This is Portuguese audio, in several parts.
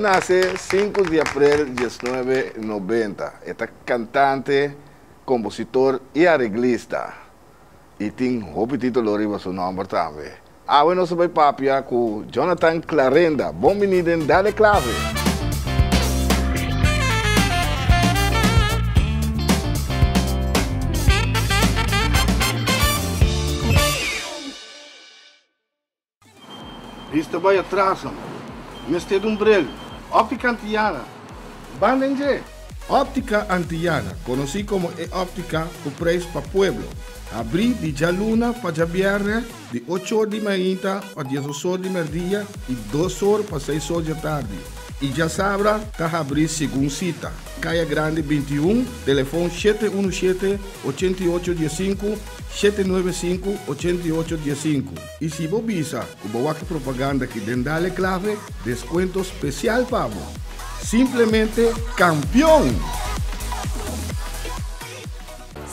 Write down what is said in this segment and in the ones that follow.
Ela nace 5 de abril de 1990. Esta cantante, compositor e arreglista. E tem um petito lori para seu nome também. Ah, bueno, se vai papia com Jonathan Clarenda. Bom menino, dale clave. Isto vai atrás, Mestre de um brelho. Óptica Antillana. Bandenge. Óptica Antillana, conhecido como e óptica preço para pueblo. Abri de Jaluna para Javier de 8 horas de manhã a 10 horas de meio-dia e 2 horas para 6 horas da tarde. E já sabra, está abrir segundo cita. Caia Grande 21, telefone 717-8815, 795-8815. E se você visa, o boa propaganda que dentro clave, desconto especial para você. Simplesmente campeão!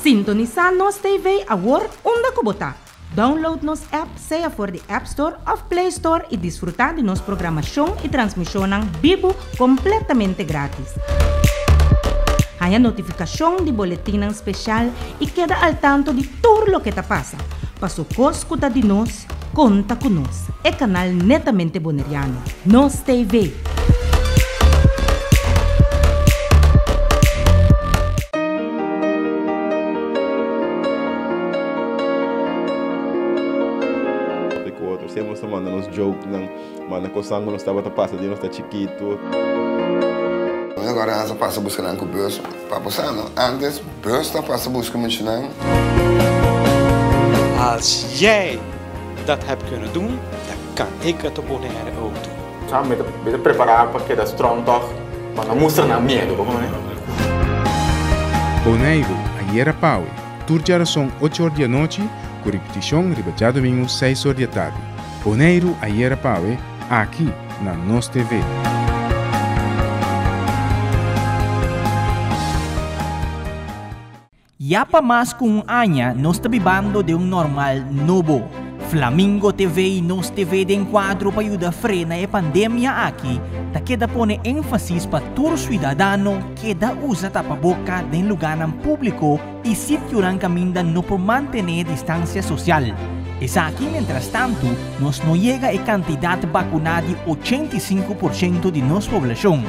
Sintonizar nos TV agora onde kubota. Download nos app, seja for the App Store of Play Store e desfrutar de nossa programação e transmissão vivo completamente grátis. Há notificação de boletim especial e queda al tanto de tudo o que está passa. Para escuta de nós, conta conosco. É canal netamente boneriano. Nos TV. Você manda nos jokes, não, manda com sangue, não estava a passar, não está chiquito. Agora ela passa buscando com o bus para passar, não? Antes, bus está passa buscando não? Als jij dat hebt kunnen doen, dan kan ik het op Bonaire ook doen. Ja, met, met preparar para que da strong toch, maar dan moest er naar medo, né? Bonaire, a Iera Pau, turja são 8 horas da noite, com repetição riba domingo 6 horas da tarde. Bonaire, a Iera Pau, aqui na Nos TV. Ya pa más kung anya nos tabibando de un normal novo. Flamingo TV e Nos TV de enquadro para ayuda frena e pandemia aqui, ta queda pone énfasis pa todo cidadano queda usa tapaboca den lugar ng publiko e sitio ng caminda no por mantener distancia social. Es aquí, mientras tanto, nos no llega a cantidad vacunada de 85% de nuestra población.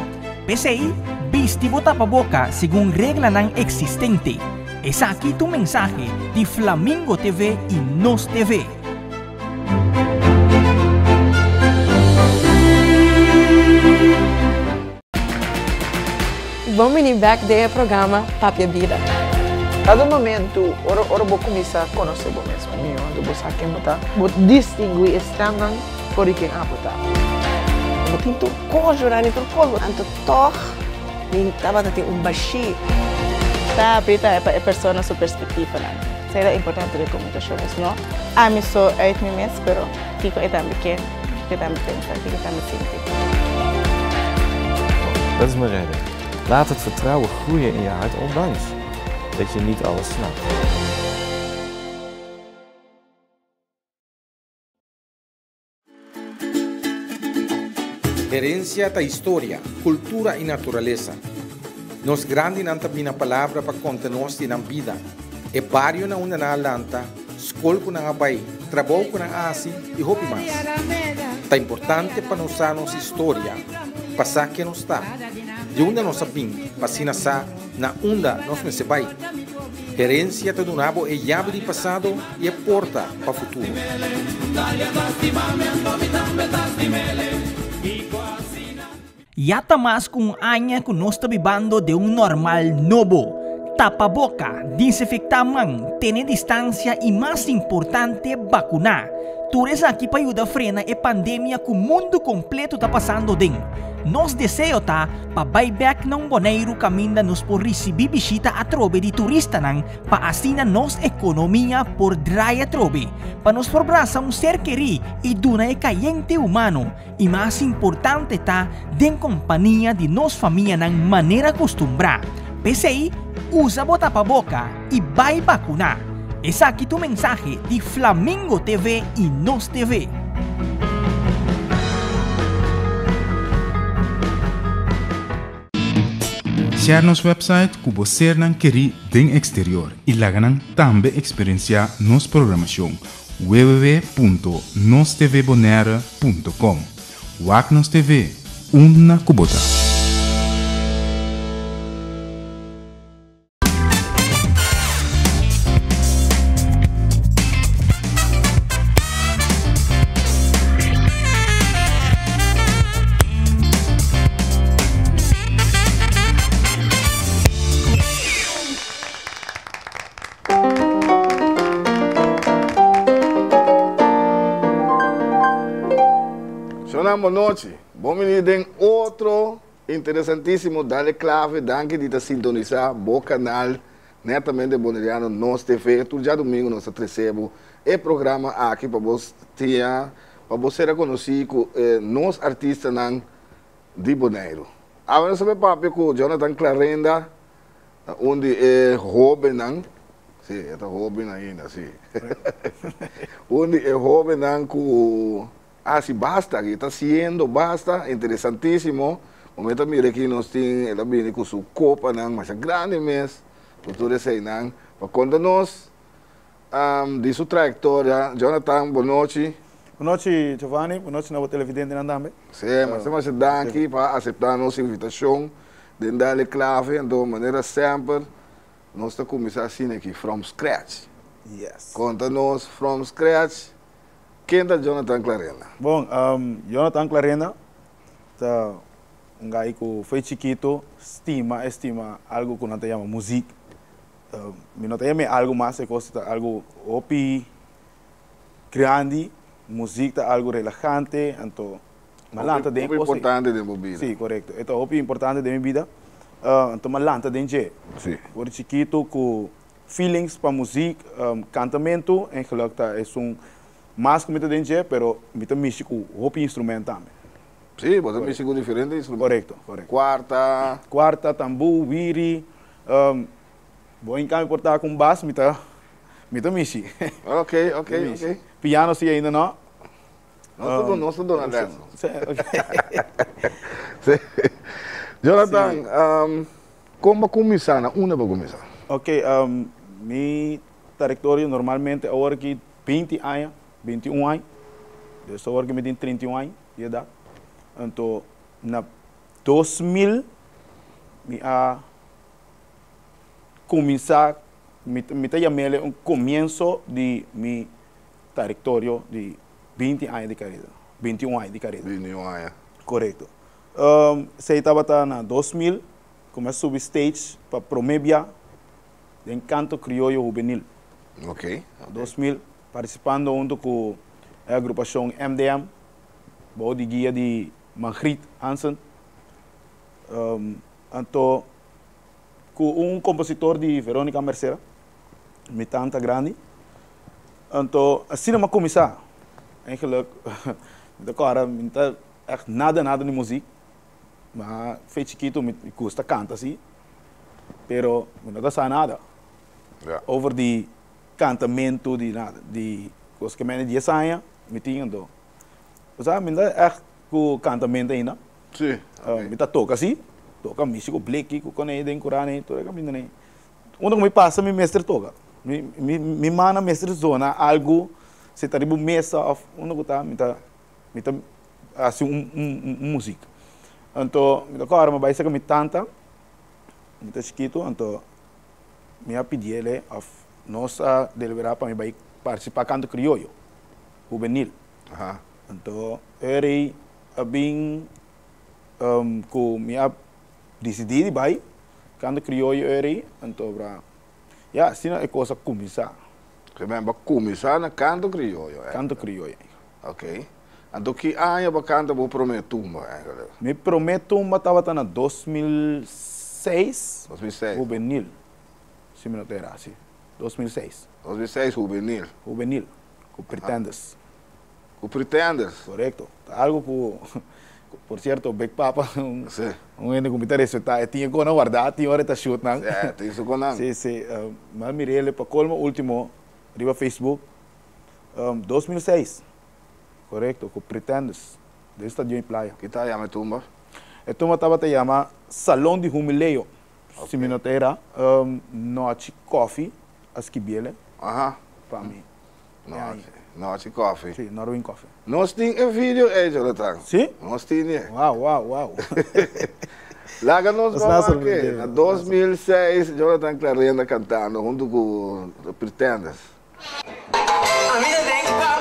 PCI, vistivo tapaboca según regla nan existente. Es aquí tu mensaje de Flamingo TV y Nos TV. Venir back do programa Papia Vida. Cada momento, ora, ora vou começar a conhecer o mesmo. Meu, onde vou saber quem botar. Vou distinguir estranho por quem a botar. Vou tentar conjurar entre o povo. Anto toh, nem estava tendo um baixi. Tá, Prita é a pessoa sua perspectiva, né? Será importante de comunicações, não? A mim só é mim mesmo, pero fico é também que que também pensa, que também sente. Dat is mijn reden. Laat het vertrouwen groeien in je hart, ondanks dat je niet alles snapt. Herencia da história, cultura e natureza. Nos grande não tem a palavra para contar nos de vida. É barrio na una na lanta, escola com na abai, trabalho na asi e roupa mais. Tá importante para nós a nossa história, passar que nos está. De onde nós sabemos, para sa na onda nós me vai. Herência do nabo é chave de passado e é porta para o futuro. Yata mas kung anya kung nos tabibando de un normal novo. Tapaboca, desinfectamang, tener distancia e mais importante, vacunar. Tures aqui para ajudar a frenar a pandemia que o mundo completo está passando dentro. Nos deseo ta pa buyback ng Bonaire kaminda nos por receber bisita a trobe di turista nang paasina nos ekonomiya por draya trobe pa nos forbrasa un serkeri e duna e kayente humano e mas importante ta den kompanija di nos família ng manera costumbra. PCI usa bota pa boca e vai vacunar. Es aquí tu mensaje de Flamingo TV y Nos TV. Visitar nosso website que você querer den exterior e lá ganham também experienciar nossa programação www.nostvbonaire.com Wagnos TV, uma kubota. Boa noite. Bom menino em outro interessantíssimo Dale Clave, danke de sintonizar o canal netamente boneriano Nos TV. Todo dia domingo nós recebemos o programa aqui para você para você reconhecer que eh, nós artistas não de Boneiro. Agora sabe papo com Jonathan Clarenda, onde é jovem não, sim, é jovem ainda, sim. onde é jovem não com así basta, que está haciendo, basta, interesantísimo. Momento mire que nós tem, ela vem com sua copa, mas é grande tudo isso aí, não. Para contar-nos um, de sua trajetória, Jonathan, boa noite. Boa noite, Giovanni. Boa noite, novo televidente na Ndambe. Sim, mas estamos uh, aqui para aceitar a nossa invitação, de dar clave, de maneira sempre, nós estamos começando assim aqui, from scratch. Yes. Conta-nos, from scratch, quem é Jonathan Clarena? Bom, um, Jonathan Clarena tá um gajo que foi chiquito, estima, estima algo que não te chama música. Uh, não te chama algo mais, é coisa algo opi, grande, música algo relajante, então malanta de importante de minha vida. Sim, correto. Então, opi importante de minha vida. Uh, então, malanta de je. Sim. Por chiquito, com feelings para música, um, cantamento, em gelukkig é um mais que muita gente, pero muita música roupa instrumento também. Sim, você mexe com diferentes instrumentos. Correto, correto. Quarta. Quarta, tambu, wiri. Um, vou em cá me portar com baixo, muita, muita mexe. Ok, ok, ok. Piano sim ainda não. Não estou, não estou dando dessa. Jonathan, um, como começar? Onde vou começar? Ok, um, meu território normalmente agora que 20 anos 21 anos. Eu estou working met 31 anos de idade. Então, na 2000, me a começar, me, me chamei um começo de meu território de 20 anos de carreira. 21 anos de carreira. 21 anos. Correto. Um, você estava na 2000, comecei a subir stage para Promebia, de Encanto Criollo Juvenil. Ok. okay. 2000, participando junto com a agrupação MDM, boa de guia de Margriet Hansen. Um, então, com um compositor de Verônica Mercera, me tanta grande. Então, assim não começar. Eigenlijk, agora, não tá nada, nada de música. Mas, feito chiquito, me custa canta assim. Pero, não dá nada. Yeah. Over de cantamento de nada, de coisas que me dia saia, me tinha do. Você ainda é com cantamento ainda? Sim. Me tá toca assim, toca música, black, com quando é den curane, toda caminho nem. Onde me passa me mestre toca. Me me me mana mestre zona algo se tá ribu mesa of onde que tá, me tá me tá assim um, um, um, música. Então, me toca agora, mas vai ser me tanta, me tá chiquito, então me pedir ele of nós a deliberar para mim participar canto criollo, juvenil. Ajá. Então, eu a bem um, com minha decidi vai canto criollo eu então para já assim é coisa começar. Você vai começar na canto criollo. É? Canto criollo. Ok. Então que ano para canto vou prometer tumba? Me prometo tumba estava na 2006. 2006. Juvenil. Se me não terá assim. 2006. 2006, juvenil. Juvenil, com Pretenders. Com Pretenders? Correto. Algo por, por certo, Big Papa, um, sim. um. Tinha que não guardar, tinha hora de não? É, tem isso com. Sim, sim. Uh, mas mirei para colmo, último, arriba Facebook, um, 2006. Correto, com Pretenders, do estadio em Playa. Que tal chama tumba? A tumba estava te chama Salão de Humileio. Se me notera, um, noite coffee, as que bele, Aham. para mim. Noite. Noite coffee. Sim, Norwin coffee. Nós temos um vídeo aí, Jonathan. Sim? Nós temos. Uau, uau, uau. Larga nos Os vamos aqui. videos. Em 2006, Jonathan Clarenda cantando junto com Pretenders. A vida tem cabo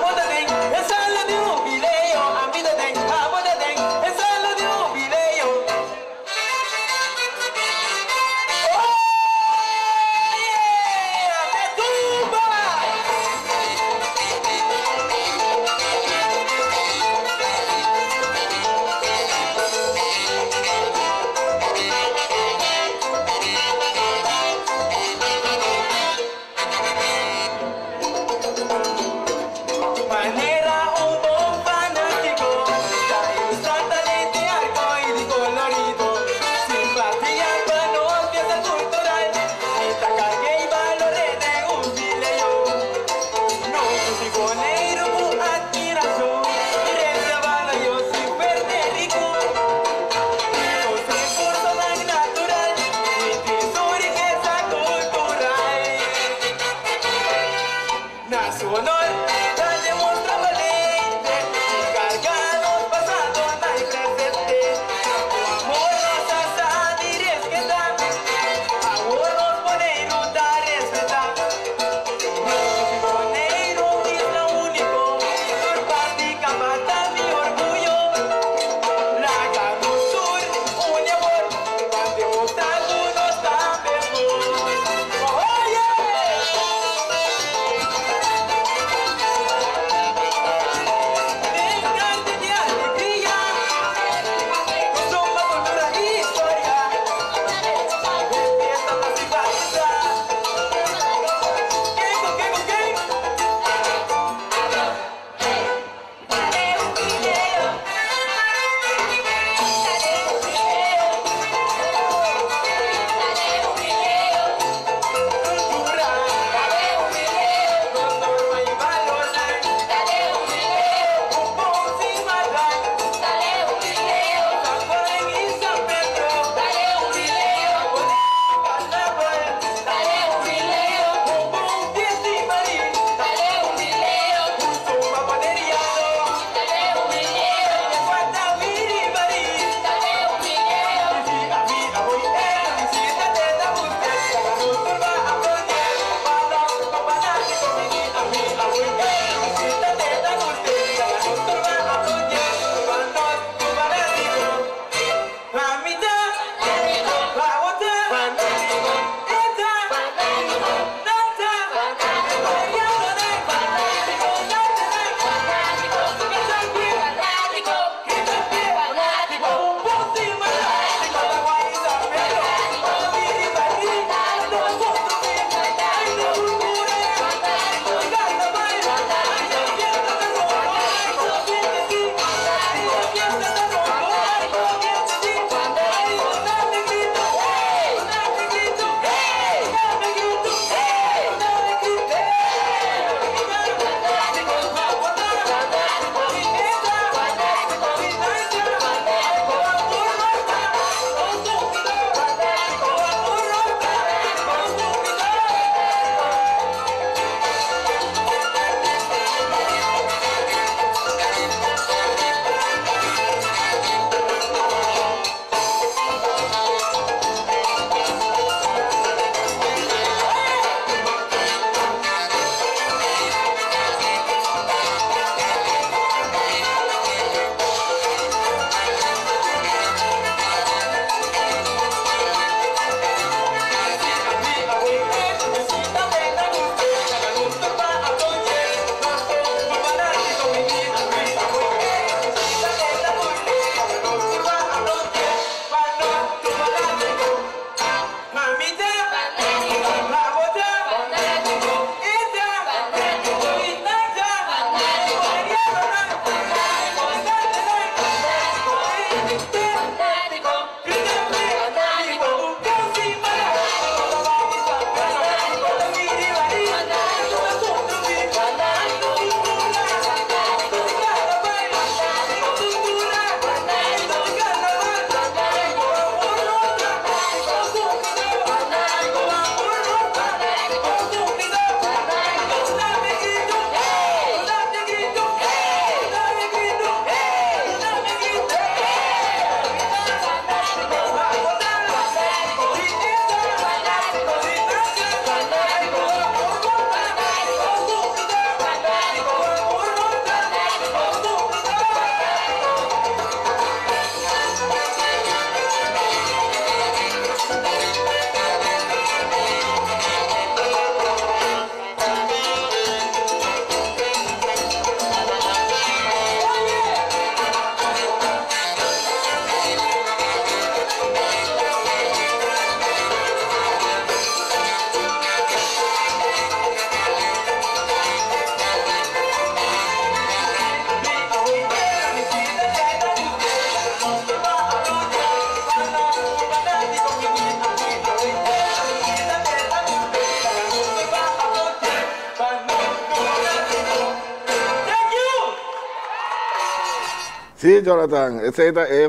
Jonathan,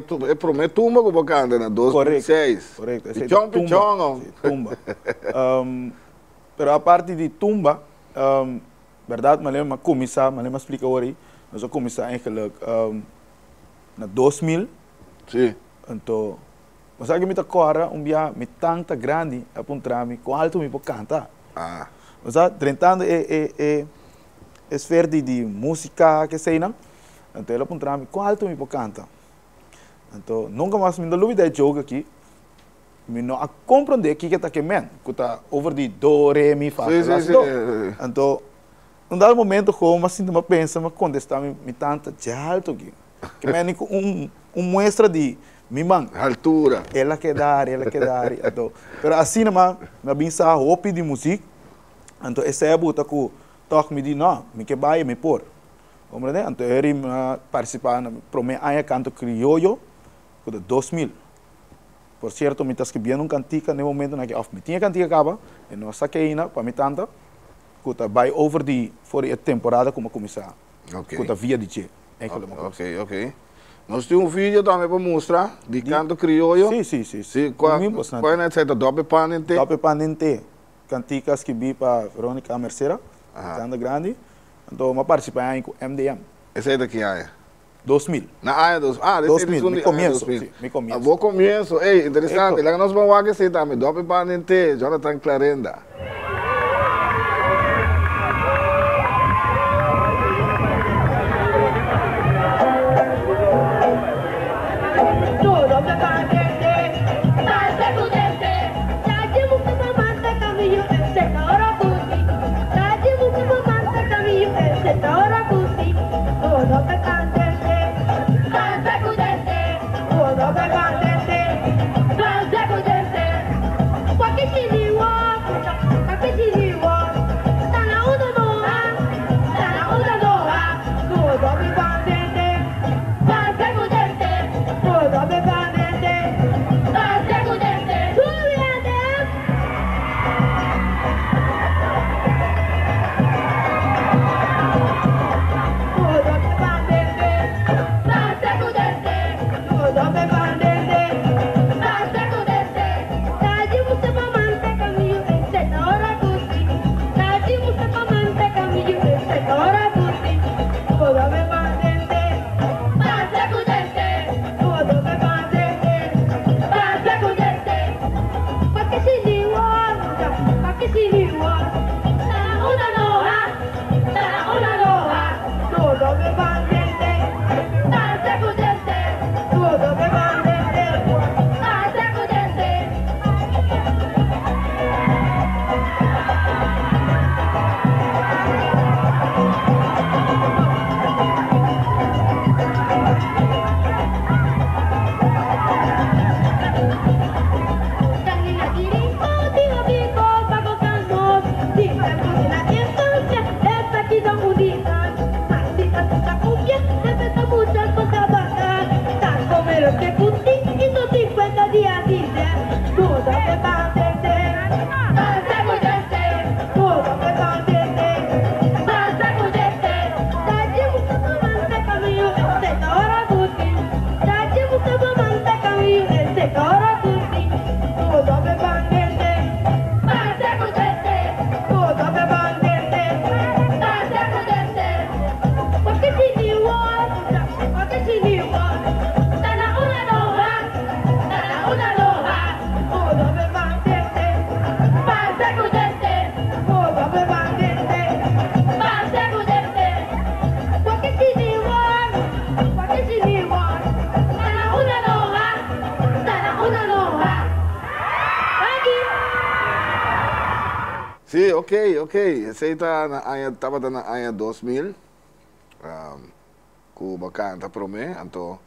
tu- é prometo tumba com bacana, né? 2006. Correcto. ese Pichón, tumba. pichón. Tumba. Um, pero a parte de tumba, um, alleen maar commissar, maar alleen maar explica hoor. Nós commissar eigenlijk um, na 2000. Sim. Então, mas aqui me tá cora um dia me tanta grande a puntrami com alto me pode cantar. Ah. Mas tentando é é é esfera de, de música que sei não. Então ela puntrami com alto me cantar. Então nunca mais me dá dúvida de jogo aqui. Me não a compreender que que tá que men, que tá over de do re mi fa lá, sim. do. Então um dado momento como assim me pensa, mas quando está me, me tanta de alto aqui. Que men um um muestra de mi man altura. Ela quer dar, ela quer dar. Então, pero assim não, me pensa hopi de música. Então esse é buta que toque me diz não, me que vai me por. Compreende? Então ele me participar na prome aí canto criollo que de 2000. Por certo, me estás que bien um cantica no momento na que of me tinha cantica acaba, e não saquei na para me tanta. Que tá vai over die voor a temporada como começar. Ok. Que tá via DJ. Eigenlijk Ok, ok. Nós temos um vídeo também para mostrar de canto crioulo. Sim, sim, sim. Sim, qual, é a receita? Dope panente? Dope panente. Canticas que vi para Verônica Mercera, Canda Grande. Então, eu participei com MDM. Esse aí daqui é? 2000. Na área dos... Ah, desse 2000, edição mi de- comienzo, ah, 2000. sí, mi comienzo. Ah, bom começo. Ei, interessante. Lá nós vamos ver esse também. Dope panente, Jonathan Clarenda. Ok, ok. Aí tá na área, tava na área 2000. Um, Cuba canta Promé, então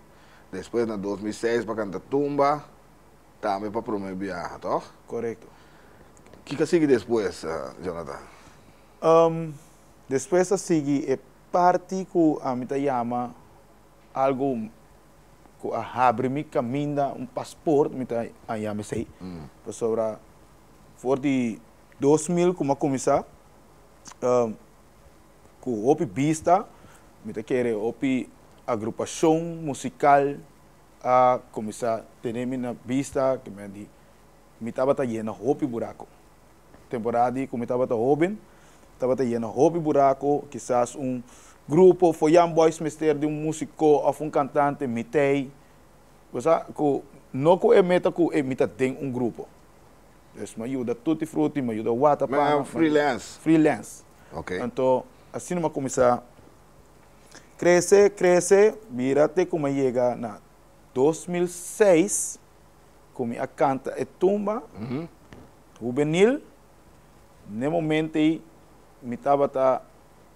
depois na 2006 para cantar Tumba, também para Promé viaja, toch? Correcto. O que que sigue depois, uh, Jonathan? Um, depois a seguir é parte que a mim chama algo que a abre me caminho um passaporte me tá a chama sei para sobre for de 2000 como começar um, com opi vista me tá querer opi agrupação musical a começar ter na vista que me di me estava tá lleno hopi buraco. Temporada como estava tá jovem estava tá lleno hopi buraco quizás um grupo foi young boys mister de um músico ou um cantante mitei. Você não que é meta que é meta tem um grupo dus me ajuda tutti frutti me ajuda wata Mas um freelance. freelance. Ok. então assim numa começar crescer crescer mira até como chega na 2006 como a canta e tumba. Juvenil. No momento aí me estava tá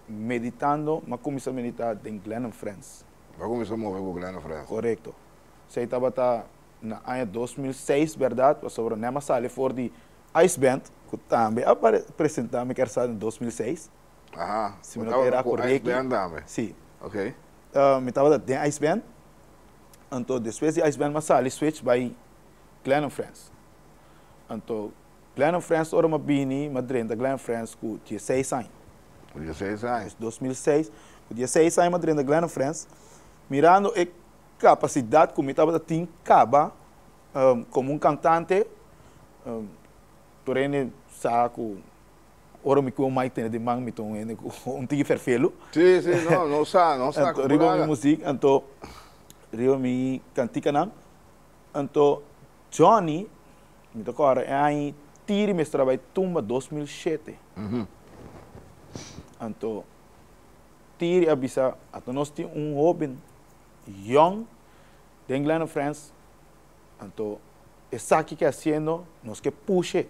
meditando mas comecei a meditar em Glenn Friends Vai começar a mover com Glenn França. correto você estava tá na ano 2006 verdade sobre nema sale for de Ice Band que também apresentar me quer saber em 2006 Aham. se me não era com correto Ice Band também? sim Ok. uh, me estava dentro Ice Band. Então depois de Ice Band mas sale switch by Glenn Friends. Então Glenn Friends ora uma bini madrinha da Glenn Friends com 16 anos Com 16 anos 2006 com 16 anos madrinha da Glenn Friends. Mirando a capacidade estava tendo caba um, como um cantante um, porém saco ora me com mais tem de mang me tom um tigre ferfelo Sim, sim, não, não sabe, não sabe. Então, riba mi música, então, riba mi cantica nan. Então, Johnny, me tocou agora, é aí, tiri me trabalho tumba 2007. Uhum. Então, tiri avisa, ato nós temos um jovem, young, de England France. Então, essa aqui que haciendo, nós que puxe.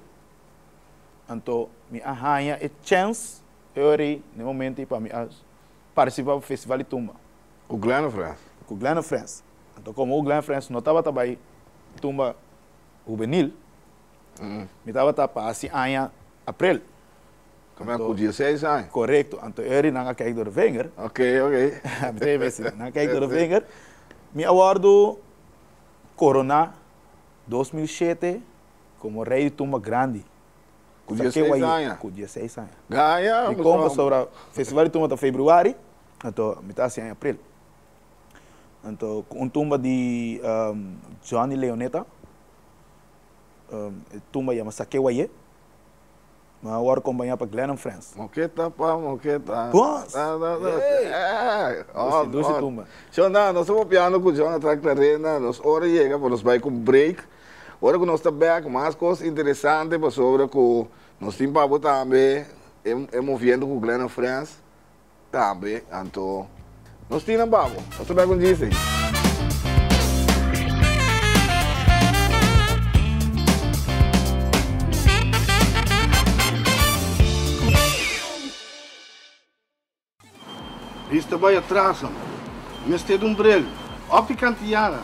Então, me arranha a chance, eu ori, no momento, para me participar do Festival de Tumba. O Glenn France? O Glenn France. Então, como o Glenn France não estava também Tumba juvenil, me estava para assim, año, abril. Como é com 16 anos? Correto. Então, eu ori na caída do Wenger. Ok, ok. Três vezes na caída do Wenger. Me awardo Corona 2007 como rei de Tumba grande. Com Saquei 16 o aí, anos? Com 16 anos. Ganha, E como não- sobre o Festival de Tumba de Februário, então, me está assim em abril. Então, um tumba de um, Johnny Leoneta, um, tumba chama Sakewaye, mas agora acompanhar para Glenn France. Moqueta, pá, moqueta. Tá, tá, tá. Ei. É, Doce, doce tumba. Jonah, nós estamos piano com o Jonah Tractarena, nós hora chega, nós vai com break. Hora que nós estamos back, mais coisas interessantes para sobre que nós temos para também, é movendo com o Glenn France, também, então, nós temos babo, nós estamos com isso. Isto vai atrás, Mestre de um brego. Óptica Antillana.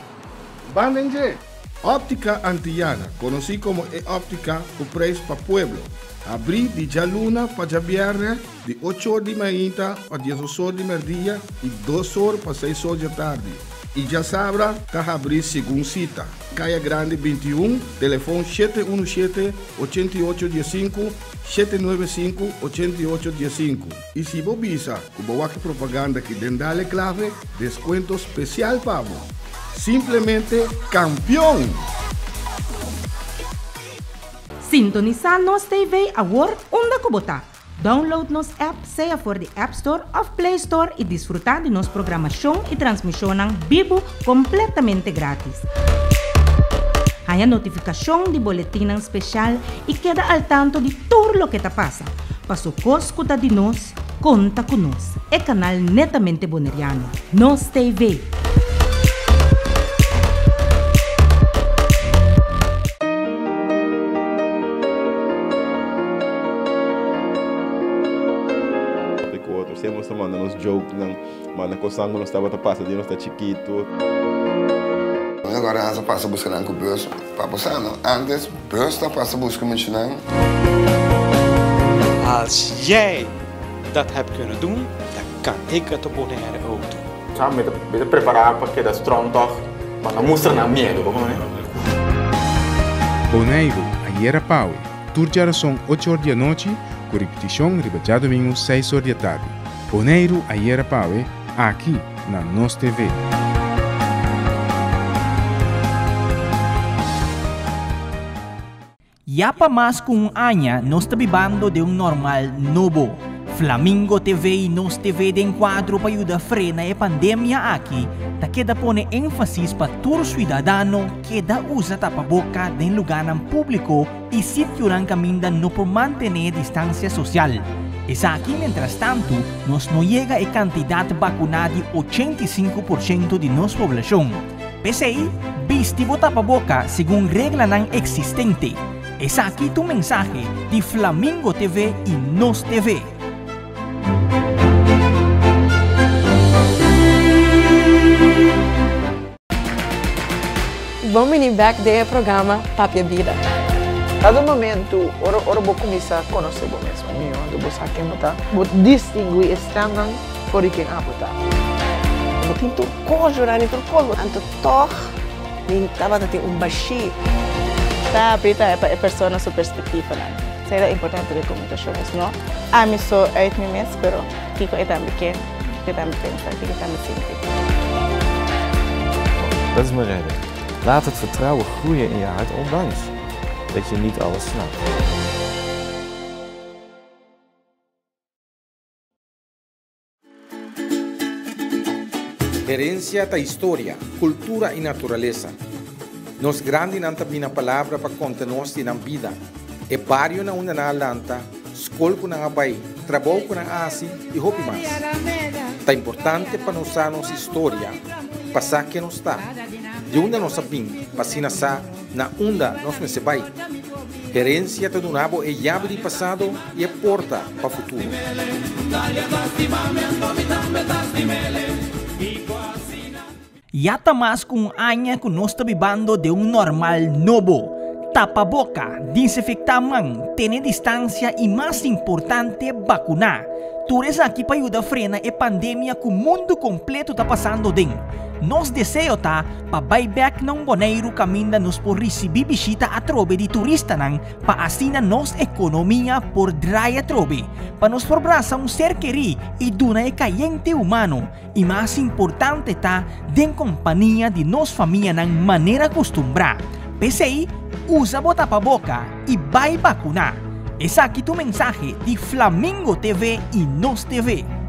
Bandenge. Óptica Antillana, conocido como e Óptica, o preço para pueblo. Abri de Jaluna para Javier, de 8 horas de manhã a 10 horas de meio-dia e 2 horas para 6 horas da tarde. E já sabra, tá abrir segundo cita. Caia Grande 21, telefone 717-8815, 795-8815. E se você visa, como que propaganda que dendale clave, descuento especial para você. Simplesmente campeão! Sintonizar nos TV agora onde kubota. Download nos app, seja for the App Store of Play Store e desfrutar de nossa programação e transmissão vivo completamente grátis. Haya notificação de boletim especial e queda al tanto de tudo o que está passa. Passo coscuta de nós, conta nós. É canal netamente boneriano. Nos TV. Uns jokes, não, manda com sangue, não estava passando, não está chiquito. Agora essa passa buscando com o bus para passar, não? Antes, bus está passa buscando não? Als jij dat hebt kunnen doen, dan kan ik het op Bonaire ook doen. Sabe, me me preparar para que da strong toch, mas não mostra na medo, como é? Bonaire, ayer Paue. Turjara son 8 horas da noite, com repetição riba já domingo 6 horas da tarde. Bonaire, ayer Paue, aqui na Nos TV. Yapa mas kung anya nos tabibando de um normal novo. Flamingo TV e Nos TV de enquadro para ayuda frena e pandemia aqui, ta queda pone énfasis pa tur cidadano queda usa tapaboca de lugar público e sitio ng caminda no por mantener distancia social. Es aquí, mientras tanto, nos no llega a cantidad vacunada de 85% de nuestra población. Pese ahí, vistivo tapaboca según regla ng existente. Es aquí tu mensaje de Flamingo TV y Nos TV. Ir back do programa Papia Vida. Cada momento, ora, ora vou começar a conhecer o mesmo. Meu, eu vou saber quem está. Vou distinguir estranho por quem ah, está. Vou tentar conjurar entre coisas. Anto toch, nem estava a ter um baixi. Tá, Brita é a pessoa sua perspectiva, né? Será importante de comunicações, não? A mim só uit mim mesmo, pero Kiko é também que que também pensa, que também sente. Dat is mijn reden. Laat het vertrouwen groeien in je hart, ondanks dat je niet alles snapt. Herencia da história, cultura e natureza. Nos grande nanta bina palavra para contenos na vida. E barrio na una na lanta, escola ko na abay, trabalho na asi e hopi. Tá importante para nos nossa história, passar que nos está. De onde nós sabim, passina sa, na onda nós me sebai. Herência do nabo é llave de passado e é porta para o futuro. Yata mas kung anya kung nos tabibando de um normal novo. Tapaboca, desinfectamang, tener distancia e mais importante, vacunar. Tures aqui para ajudar a frena e pandemia que o mundo completo está passando din. Nos deseo ta pa buyback ng Boneiro caminda nos por bisita a trobe de turista nang pa asina nos ekonomiya por draya trobe pa nos forbrasa un ser queri e duna e cayente humano e mais importante ta den companhia de nos família ng manera costumbra. PCI usa bota pa boca e vai vacunar. Es aquí tu mensaje de Flamingo TV y Nos TV.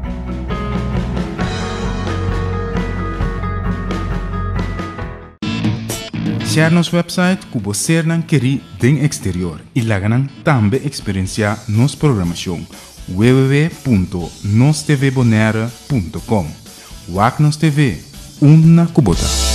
Share nos website ser nan keri den exterior y laganan tambe experiencia nos programación www.nostvbonaire.com Wak Nos TV, una kubota.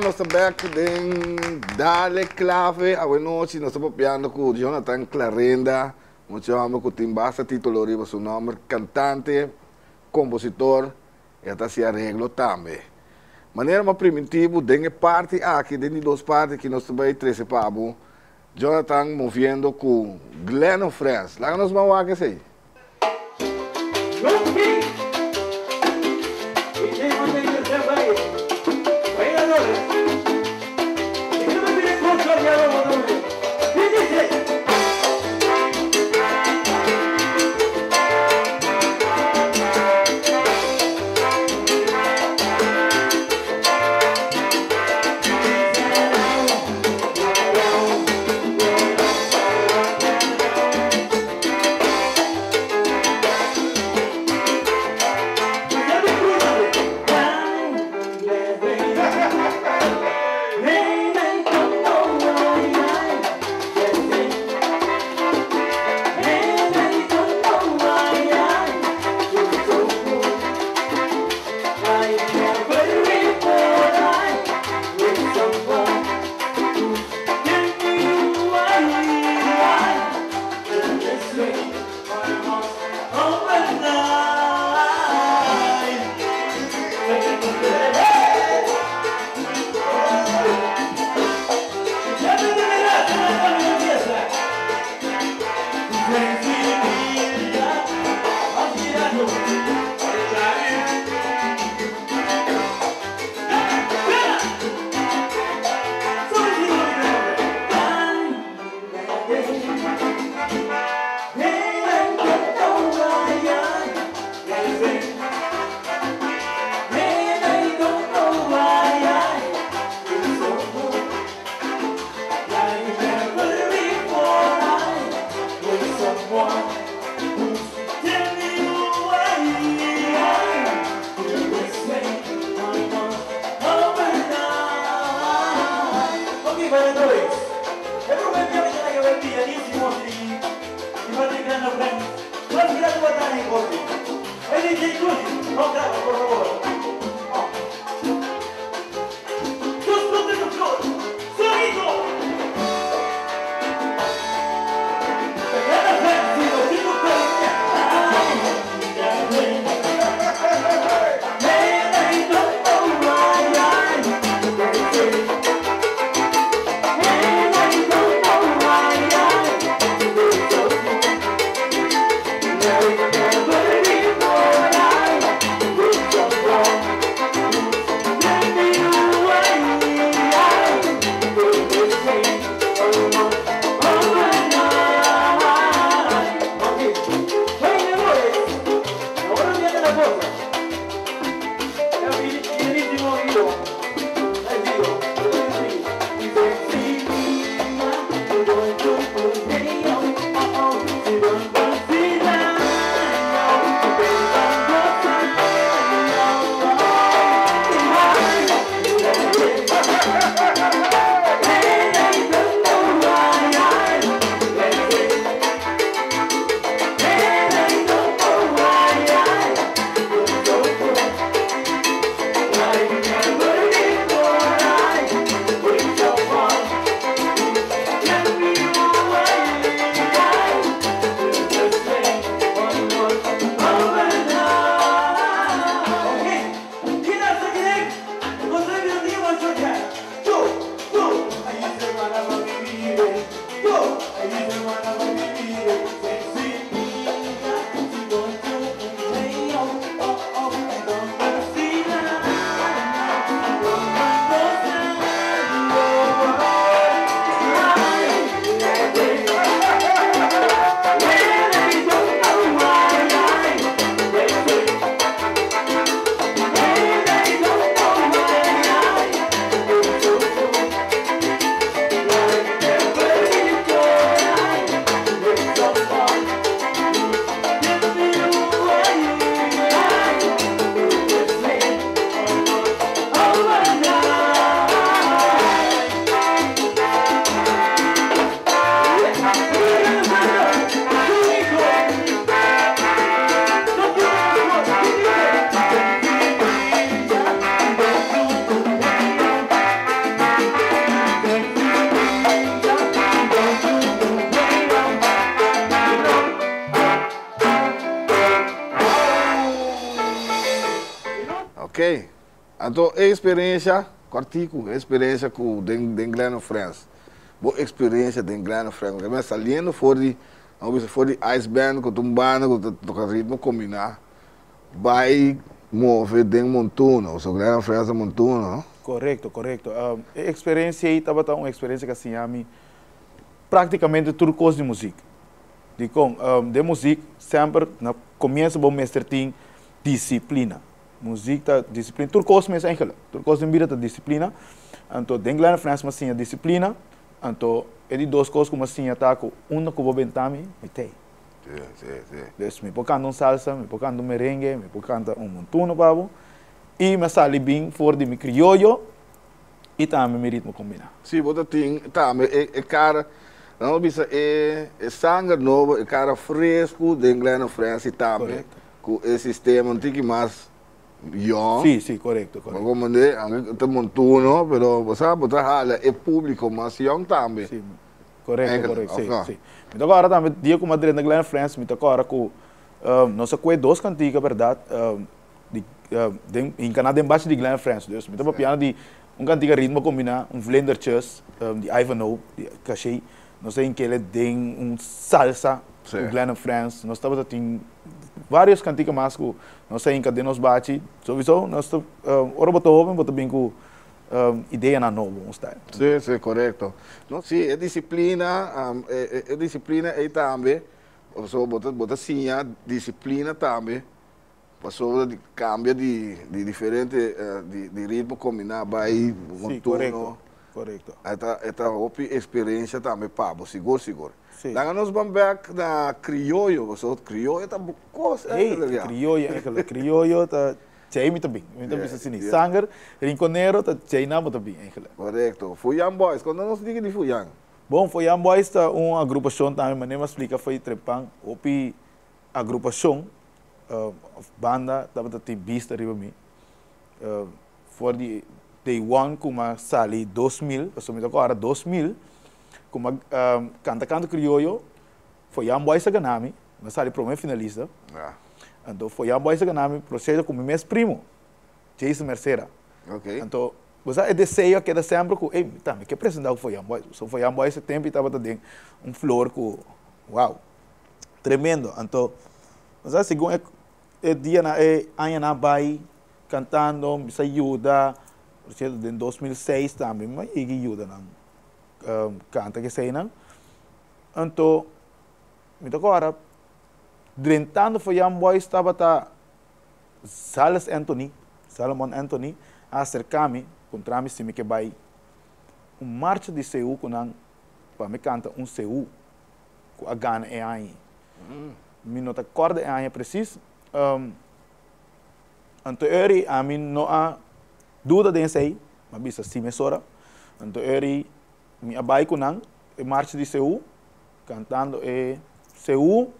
Nós estamos aqui em Dale Clave, a noite, nós estamos piando com Jonathan Clarenda, nós chamamos com Timbasa, título arriba seu nome, cantante, compositor, e até se arreglo também. Maneira mais primitiva, tem parte aqui, tem duas partes que nós aí, três pabo, Jonathan movendo com Glenn Friends. Lá nós vamos sei. Ok, Ok. Então, a experiência, quartico, a experiência com o Denglano France. Boa experiência de Denglano France. Mas saliendo for de, for de ice band, com tumbana, com ritmo combinar, vai mover den montuno, o seu Denglano France é montuno, não? Correcto, correcto. Um, a experiência aí estava uma experiência que se chama praticamente tudo coisa de música. De com, um, de música sempre no começo bom mestre tem disciplina. Música disciplina, tudo coisa mesmo eigenlijk. Tudo coisa em vida tá disciplina. Então, dentro da França mas tinha disciplina. Então, é de duas coisas como assim tá com uma que vou bentami, tem. Sim, sim, sim. Dus me pokando um salsa, me pokando um merengue, me pokando um montuno pavo. E me sali bem for de mi criollo e também me ritmo combinar. Sim, você tem, tá, mas é, é cara, não bisa é, é sangue novo, é cara fresco, de Denglano France também. Correto. Com esse sistema, não tem Sim, sim, correto, correto. Como de, anche montuno, però você sabe, trabalha é público, mas young correto, sim, ok. sim. Me toca agora também, dia com Madrid na Glen France, me toca agora com, um, não sei qual dois cantigas, verdade, um, de, um, de, em Canadá embaixo de Glen France, dus me toca piano de um cantiga ritmo combinar, um Vlender Chess, um, de Ivanhoe, de Cachei, não sei em que ele tem um salsa, Sim. um Glen France, nós estamos assim, vários canticos mais que nós de nos bate, sowieso, nós uh, ora botou botou bem com um, ideia na novo, um style. Sim, sim, correto. Não, sim, é disciplina, um, é, é, é disciplina e também, so, bota, bota sim, a disciplina também, passou de cambia de, de diferente eh, de, de ritmo combinar vai um turno. correcto, correcto. Esta esta outra experiência também pabo, seguro, seguro. Sim. Lá nós vamos back na criollo, so criollo tá coisa, Hey, criollo, aquele criollo, tá Jamie também, eu também Yeah, assim, yeah. sangue, rinconeiro, tá China também, aquele. Correto. Fuyang Boys, quando nós diga de Fuyang. Bom, a Boys tá uma agrupação também, mas nem explica foi trepang, opi agrupação, uh, banda, tá tem vista riba mi. Uh, for the 2000, passou me agora 2000, kuma um, canta canta criollo, foi a Boys a ganami, mas sali pro finalista. Ah, Então foi a Boys a ganami, processo com meu primo, Jason Mercera. ok. Então, você é desejo que da sempre com, ei, tá, me que apresentar o foi a Boys. So foi a Boys esse tempo e tava também um flor com, uau, tremendo. Então, você segundo é, é dia na é ano na bai cantando, me ajuda, exemplo, em 2006 também, mas ele ajuda não. Um, canta que sei não. Então, me agora Drentando foi a Boys estava tá Salas Anthony, Salomon Anthony, a acercar-me, contra-me se me que vai um marcha de CU com não para me canta um CU com a gana é aí. Me não te corda é aí preciso. Um, então eri a mim não há dúvida de sei, mas bisa sim me sora. Então eri me abai não e marcha de CU cantando e CU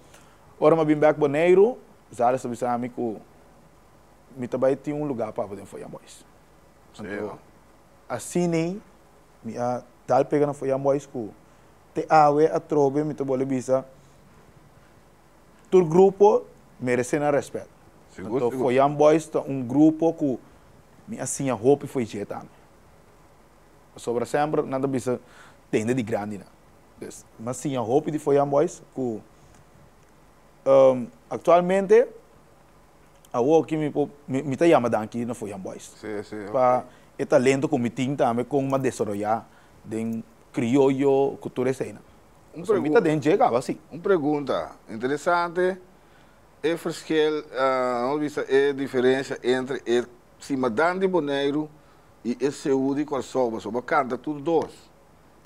Ora, mas bem back boneiro, Zara sabe amigo que me também tinha um lugar para poder foi a boys. Então, assim nem me a tal pegando foi a boys que te awe a trobe me to bole bisa. Tur grupo merece na respeito. Então foi a boys tá um grupo que me assim a hope foi jeita. Sobre sempre nada bisa tende de grande né. Mas assim a hope de foi a boys que um, actualmente a o que me me, me tá chamando aqui não foi a boys Sim, sim. para o talento que me tinha também com uma desarrollar de criollo cultura cena Um so, tá dentro chegava assim Uma pergunta interessante. É verschil, uh, não vista, é a diferença entre o Cimadão de Boneiro e o CU de Corsova. Só canta tudo dois.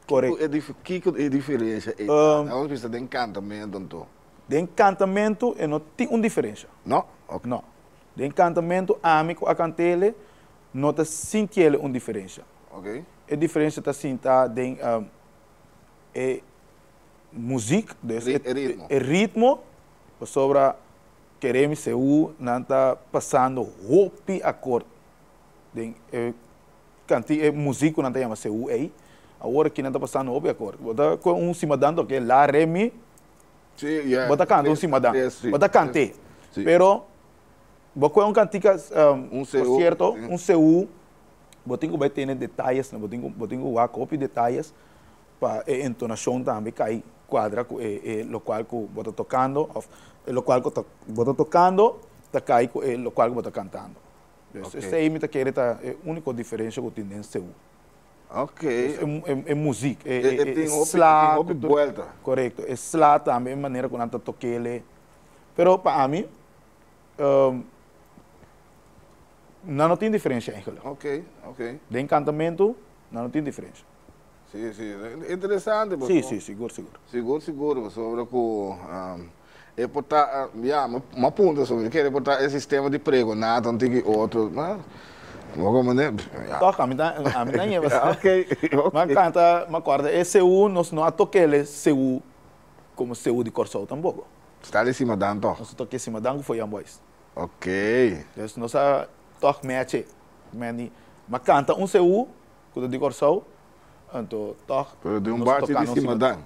Correto. É dif- que é a diferença? É, Um, não vista de encantamento, então. de encantamento e não tem uma diferença não não de encantamento amigo a cantele não tá sentindo uma diferença Ok? a diferença está assim tá de um, é música Ri- é, ritmo. é ritmo sobre queremos ser o não está passando roupi acorde de é, canti é músico não ser o aí agora que não está passando roupi acorde bota com um cima dando que é lá re mi. Sim, yeah. bota canto um cima dando bota cante pero Boko é um cantica, um, Um certo, um CU, botinho vai ter detalhes, botinho, a copy detalhes, para a entonação também cai quadra com é, é, lo qual que bota tocando, é, lo qual que to- bota tocando, cai com é, lo que bota cantando. Então, Ok. Esse aí me tá querendo, é a única diferença que tem em CU. Ok. É, é, é música, é, é, é hobby- slá, vuelta. Correto, é slá também, a maneira como nós toque ele. Pero para mim, um, não, não tem diferença, Angela. Ok, ok. De encantamento, não, não tem diferença. Sim, sim. É interessante, Sim, sim, seguro, seguro. Seguro, seguro. Sobre o. Um, é botar. Yeah, uma, ponta sobre que é botar esse sistema de prego, nada, não tem que outro. Mas, maneira. yeah. Toca, a mim a mim dá Ok, ok. Mas canta, me acorda, é CU, nós não toque ele CU como CU de Corsol tampouco. Está ali em cima da Anto. Nós toque em cima da foi a voz. Ok. Então, nós toque match, mas mas canta um CU, que de Corsol, então toque. Pero de um bate de cima da.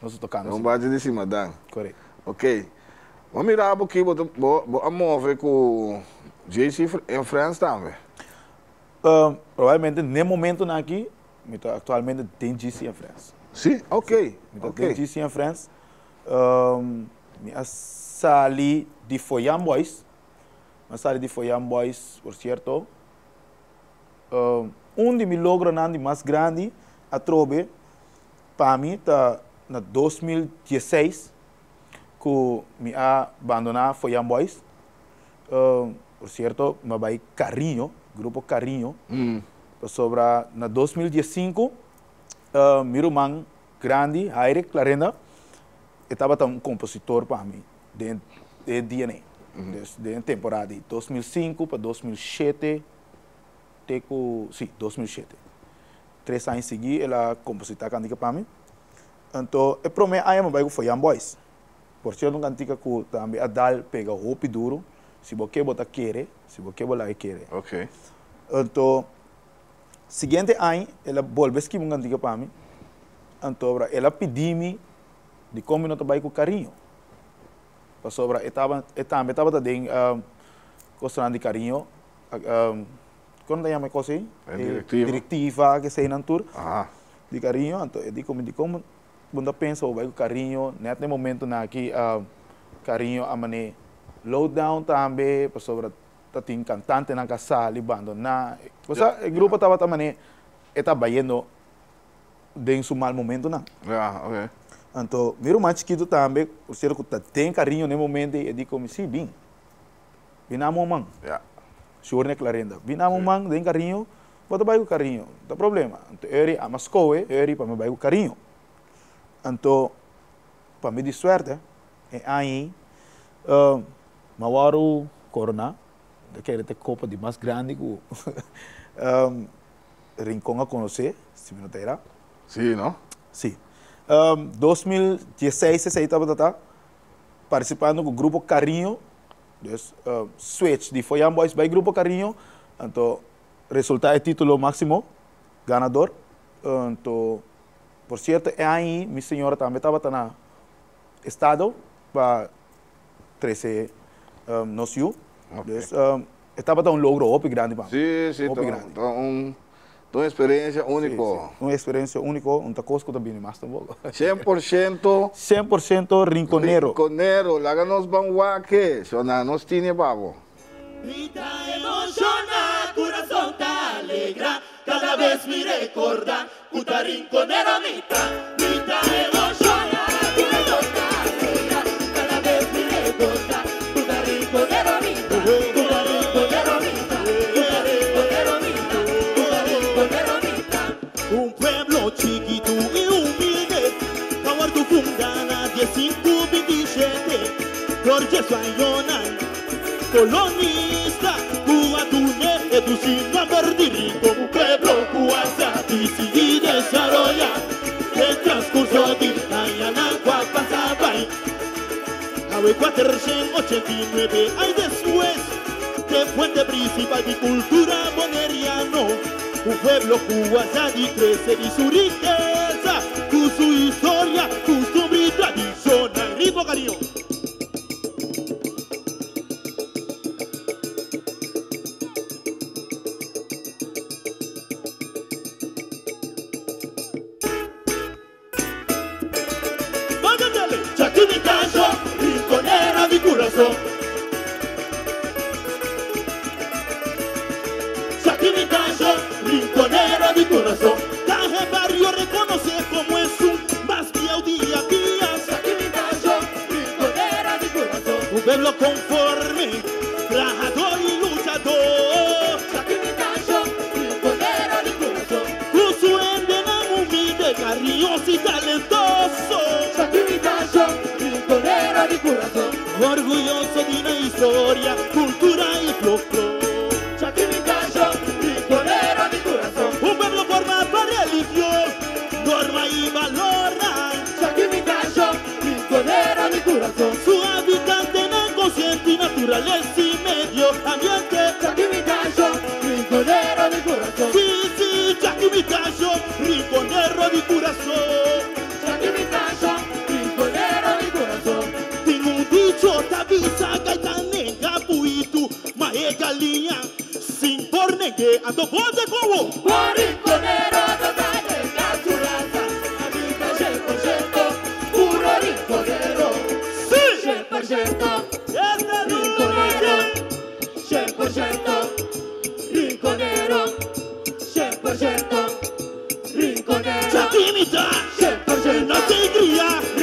Nós tocando É em um bate de cima da. Correto. Ok. Vamos mirar um pouquinho, vou mover com o JC em França também. Um, provavelmente, no momento aqui, atualmente tem GC em França. Sim, ok. Então, ok. tem GC em França. Um, as sali de Foyam Boys. Mas sali de Foyam Boys, por cierto. Uh, um de meus logros mais grande a trobe para mim tá na 2016 que me abandonar Foyam Boys. Uh, por cierto, me vai Carinho, grupo Carinho. Mm. Sobre na 2015, uh, meu irmão grande, Aire Clarenda, estava um compositor para mim, de, de DNA. Des- De, temporada de 2005 para 2007, teco, sim, 2007. Três anos seguidos, ela compositor cantica para mim. Então, o primeiro ano eu foi Young Boys. Por isso, eu cantica que também a Dal pega roupa duro, se você botar querer, se você botar querer. Ok. Então, seguinte ano, ela volve a escrever uma cantiga para mim. Então, ela pediu-me de como eu trabalho com carinho. Para sobra, eu estava também estava carinho. Um, como se chama coisa aí? É diretiva. Diretiva que sei na tour. Ah. De carinho. Então, eu digo de como quando pensa vai com carinho, nesse momento na aqui uh, carinho a mané low down também, para sobra tá tem cantante na casa libando na. Cosa, o grupo estava também estava indo de su mal momento na. Yeah, ok. Então, meu irmão chiquito também, por ser que tá tem carinho no momento, eu digo como sim, bem. Binamo man. Yeah. Sure ne clarenda. Binamo man, tem carinho, bota vai com carinho. Não tem problema. Então, eu a mascoe, eu para me vai com carinho. Então, para me de sorte, é aí, uh, mawaro corona, daquele ter copa de mais grande que um, Rincón a conhecer, se me notará. Sim, não? Sim. Um, 2016, esse aí estava participando do grupo Carinho, dus, uh, switch de Foyam Boys by grupo Carinho, então, resultado título máximo, ganador. Então, por certo, é aí, minha senhora também estava no estado para 13 um, nos you. Dus, um, estava um logro op grande. Sim, sim. Então, grande. Então, um, então, uma experiência única. Uma experiência única, um tacosco também, mas também. 100% 100% rinconero. Rinconero, lá nos banhuaque, sona nos tiene babo. emociona, corazón te alegra, cada vez me recorda, puta rinconero mita, mita emociona, Suayonan, colonista, Cuatune, Edusina, Verdirico, un pueblo cuasati, y desarrolla el transcurso de Nayanagua pasaba. A 489 hay después de fuente principal de cultura boneriano, un pueblo cuasati crece y su riqueza, su historia, costumbre Rinconero, Rinconero, 100 Satimità, 100% allegria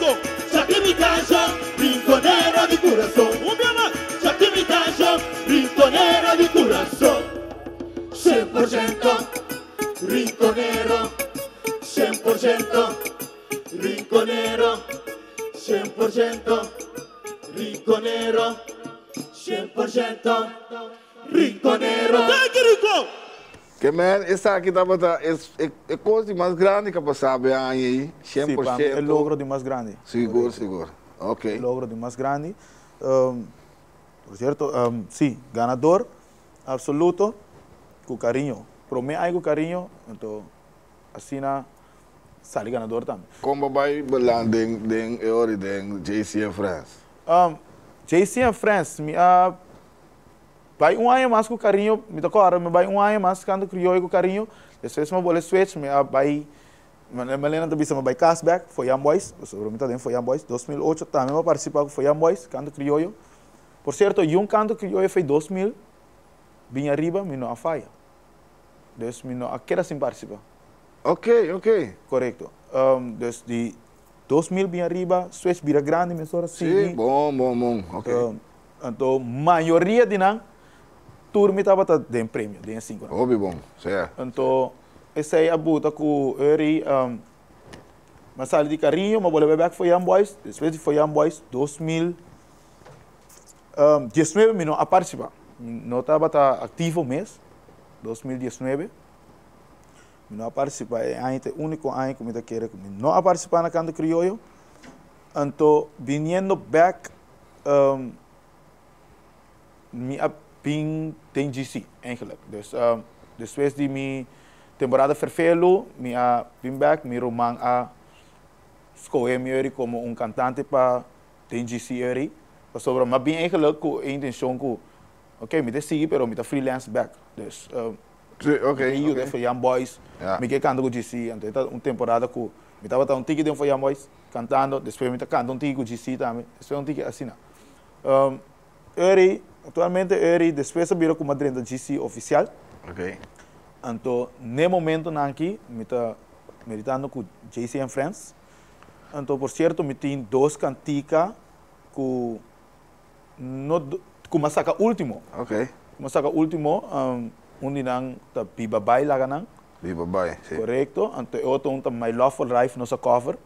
coração. Já que me caixa, brinconeira de coração. Já que me caixa, brinconeira de coração. 100% rinconero, 100% rinconero, 100% rinconero, 100%, 100%, 100%, 100%. Man, essa aqui tá bota, é, é, é coisa mais grande que você sabe aí, 100%. Sí, para mí, el logro de más grande. Seguro, seguro. Ok. Logro de más grande. Um, por cierto, um, sí, ganador absoluto. Pero me hay con cariño, entonces, así na, sale ganador también. Como vai den den Eori den JC en France? Um, JC en France, uh, vai um ano mais com carinho, me tocou agora, vai um ano mais quando criou com carinho. Depois me bolei switch, me uh, vai me lembro também se me vai cashback, foi Young Boys, sobre mim também foi Young Boys, 2008 também me participar com foi Young Boys, quando criou. Por certo, um canto criou foi 2000, bem arriba, me não falha. Dus me não a queda sem participar. Ok, ok. Correto. Um, dus de 2000 bem arriba, switch vira grande, me sora Sim, bom, bom, bom. Ok. Um, então, maioria de nós, turma estava dando prêmio, dando 5. Hobby bom, certo. Então, esse aí a buta com Eri, um, mas sala de carinho, mas vou levar foi Young Boys, depois foi Young Boys, 2000, um, 19 me não a participar. Não estava tá ativo mês, 2019. Me não a participar, é o único ano que me querendo, não a participar na canto criollo. Então, vindo back, um, me ping tem GC, eigenlijk. Dus, um, depois de minha temporada vervelo, me a vim back, me romang a escolher me como um cantante para tem GC eri. Sobre, mas bem eigenlijk com a intenção que, ok, me decidi, pero me tá freelance back. Dus, um, Sim, ok, eu ok. foi Young Boys, Ja. me que canto com GC, então uma temporada que me tava um ticket foi Young Boys cantando, depois me tá cantando um ticket com GC também, depois um ticket assim. não. Um, eri, atualmente eri, depois virou como madrinha da GC oficial. Ok. Então, no momento aqui, me está meditando com JC and Friends. Então, por certo, me tem dois canticas que no como saca último. Ok. Como saca último, um, um dinang ta Biba Bay lá ganang. Biba Bay, sim. Correto. Então, outro um My Love for Life nossa cover.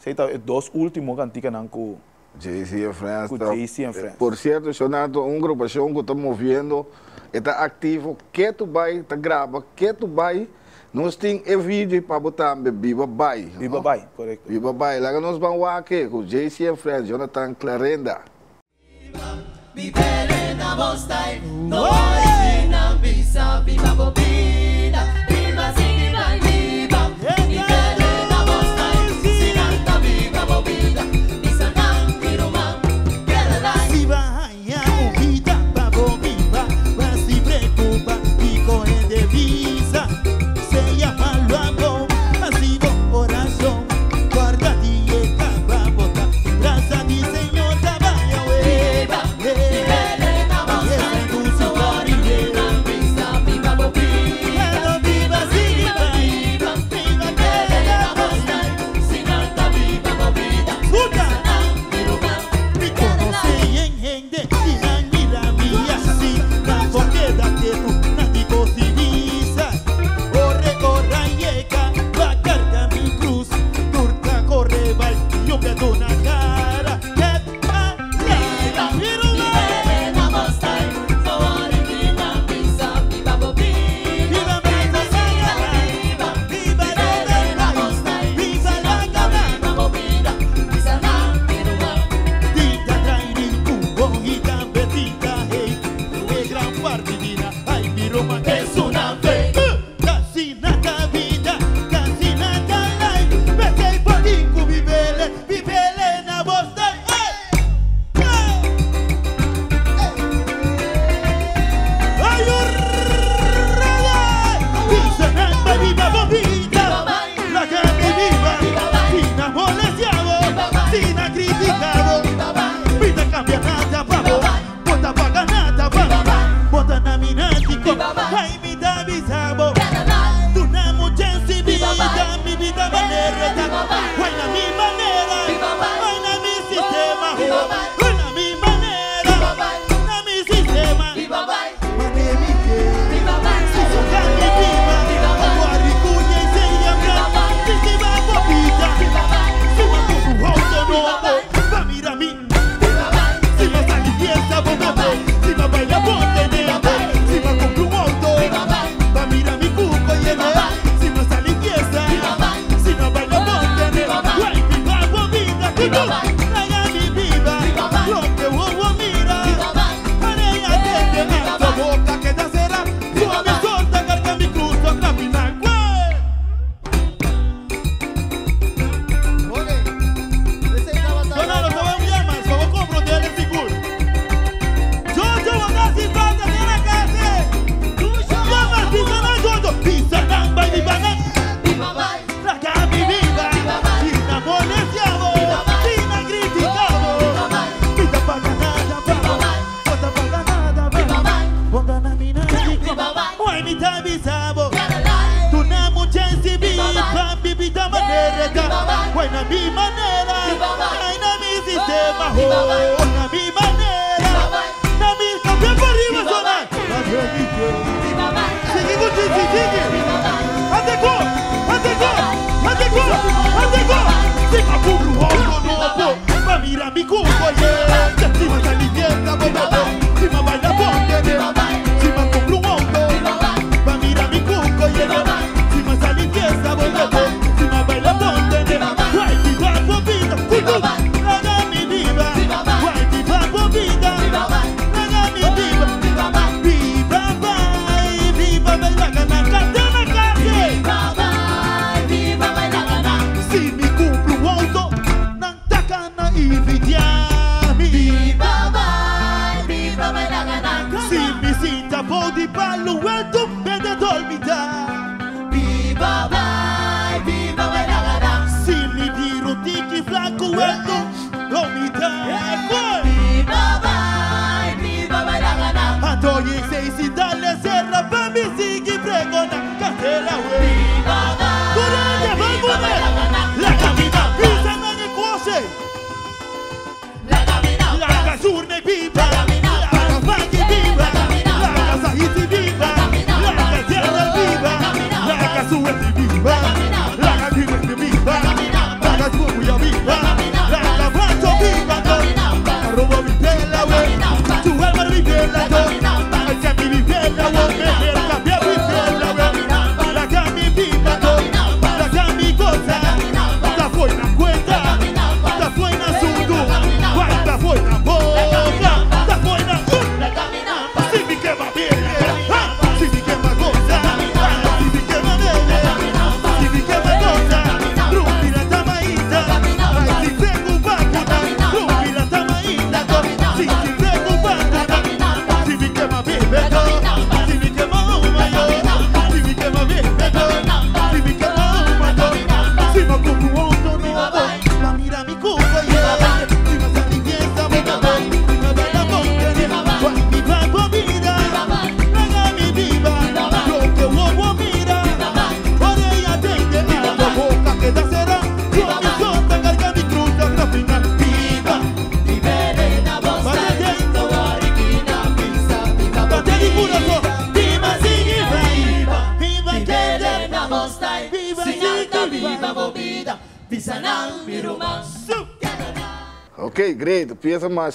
Sei tá dois últimos canticas nang com JC en. Com tá? JC en France. Por cierto, Sonato, uma agrupação que está movendo, está ativo, que tu vai, tá grava, que tu vai, nós temos e vídeo para botar Biba Bay. Biba Bay, correto. Biba Bay, lá que nós vamos aqui com JC en France, Jonathan Clarenda. Belena Bostai, no origina visa, viva bobina, viva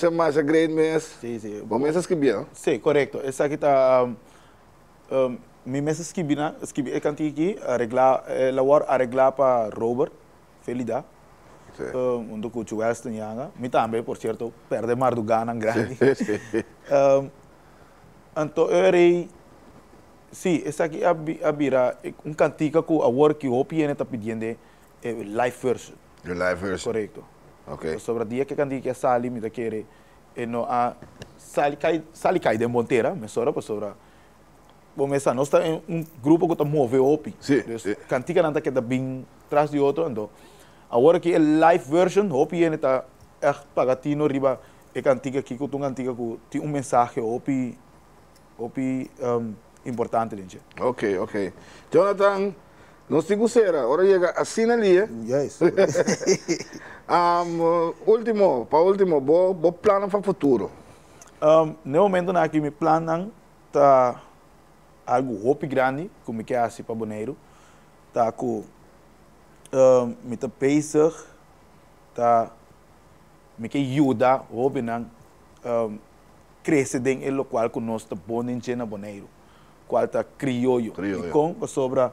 Piensa mais, mais great mês. Sim, sim. A correto. Essa aqui está. Um, um, mi aqui, arreglar, eh, lawar arreglar para Robert, Felida. Um, untuk kucu Weston Yanga. Mi também, por certo, perde mar do Ghana grande. um, então, eu erei. Sim, essa aqui é bira, um cantica que a work que o PN está pedindo é live version. De live version. Correto. Ok. Sobre dia que cantica sali, me da querer, e no a sali cai, sali cai de monteira, me sobra para sobre Bom, essa nós está em um grupo que está move op. Sim. Cantica não está que está bem atrás de outro, então. Agora que é live version, op e está é pagatino riba e cantica aqui com um cantica com tem um mensagem op op um, importante, gente. Ok, ok. Jonathan, nós temos cera. Agora chega assim ali, eh? Yes. um, último, para último, vou, vou plano para o futuro. Um, no momento na que me planam tá algo hopi grande, como que é assim para Boneiro, tá com um, me tá bezig, tá me que ajuda hopi nang um, crescer dentro do qual que nós tá bonen na Boneiro, qual tá criollo. Criollo. E com sobra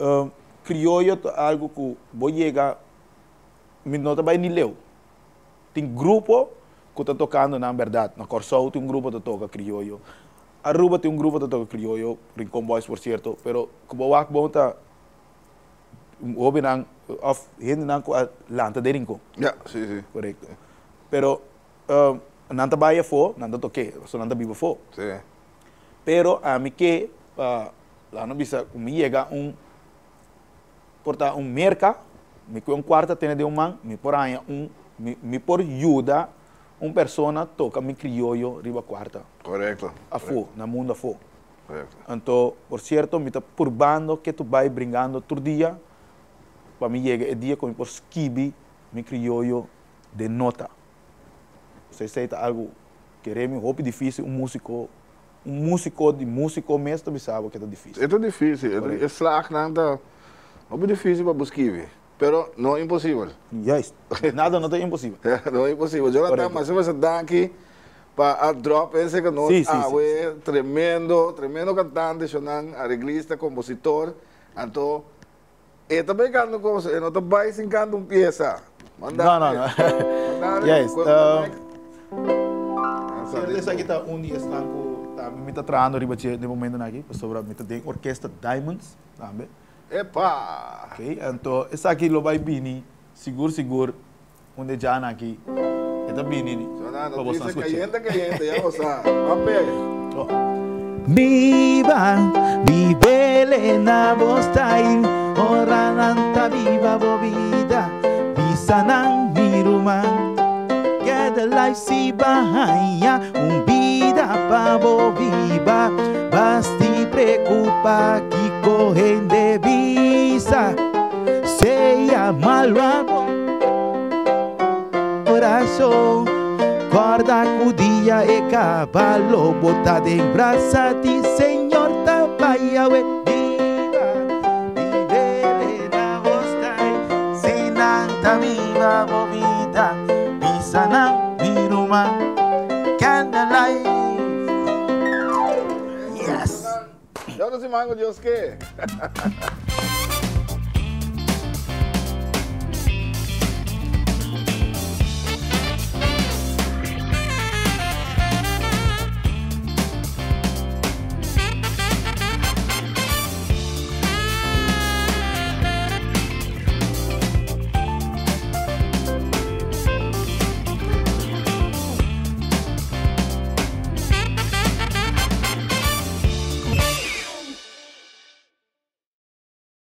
um, criollo tá algo que vou chegar me nota vai ni leu. Tem grupo que está tocando na verdade. Na Corsol tem um grupo que toca criollo. Aruba tem um grupo que toca criollo, Rincon Boys por certo, pero como wak bom tá obi nang of hindi nang ko lanta de Rincon. Ja, sim, sim. Correcto. Pero um, nanta baya fo, nanta toque, so nanta biba fo. Sim. Pero a mí que uh, lá no bisa me llega um porta um merca, me que um quarta tem de um man, me por aí um me, me por ajuda um persona toca mi criollo riba quarta. Correcto. A fo, na mundo a fo. Correcto. Então, por certo, me está purbando que tu vai brincando todo dia, para mim chega o dia como por skibi, me criollo de nota. Você sei algo que é muito difícil, um músico, um músico de músico mesmo sabe que é difícil. É difícil. É slag nada. É difícil para buscar. Pero não é impossível. Yes. Nada não é impossível. não é impossível. Eu não mas você está aqui para a drop esse que nós Sí, sí, ah, sí, ué, tremendo, tremendo cantante, sonang arreglista, compositor. Então, e também canto com você, não também sem canto uma peça. Manda. Não, não, não. Manda. Yes. Manda. Um, Certeza aqui está um dia estanco, tá me está trabalhando riba de momento aqui, sobre me tem orquestra Diamonds, também. Epa! Ok, então essa aqui lo vai bini, seguro seguro, onde já aqui. Eta bini ni. Sonando, dice escuchar. caliente, caliente, ya. Vamos Viva, vivele na vostai, ora nanta viva vo vida, bisanang miruman. Get the life si bahaya, um vida pa vo viva, basti preocupa que correm de visa, seja malvado coração. Corda dia e cavalo botada em braça de Senhor Tabaia Yo no soy mango, Dios qué.